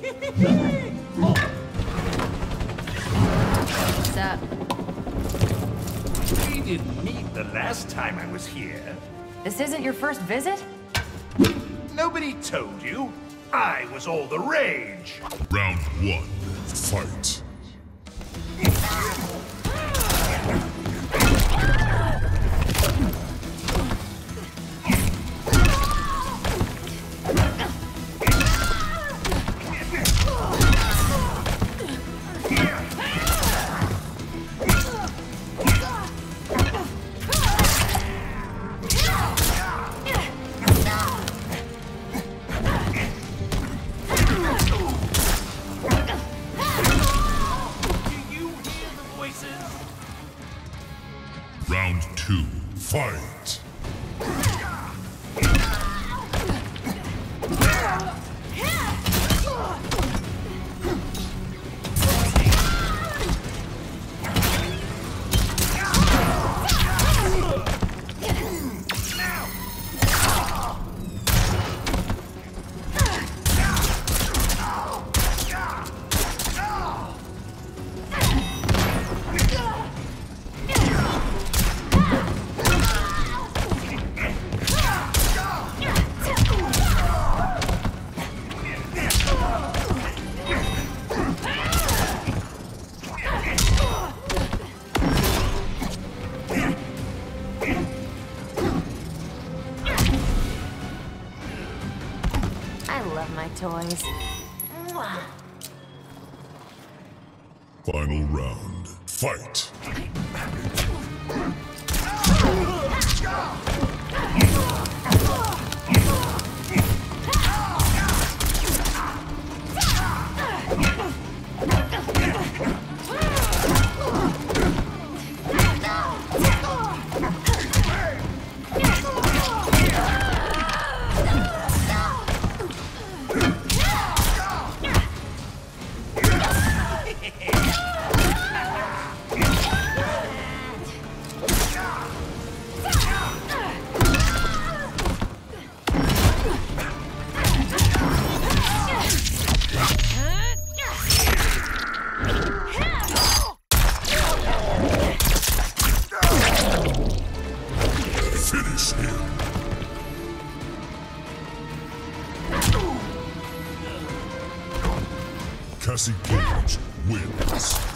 What's up? We didn't meet the last time I was here. This isn't your first visit? Nobody told you. I was all the rage. Round one, fight. Round two, fight. Love my toys. Mwah. Final round, fight. Finish him. Cassie Cage wins.